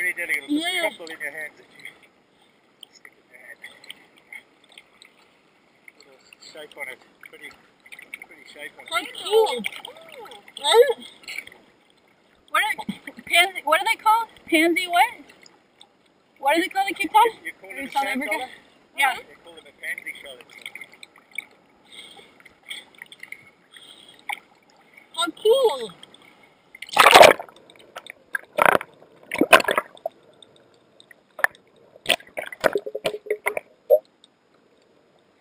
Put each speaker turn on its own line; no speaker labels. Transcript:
very delicate.
Yeah.
Yeah. Careful in your hand that you stick in your hand. Put a shape on it. Pretty, pretty shape on
How
it.
cool. Right? What are, pansy, what are they called? Pansy what? What are they called in Cape Town?
You call it a
South Africa?
dollar?
Yeah.
They call it a pansy shell.
How cool.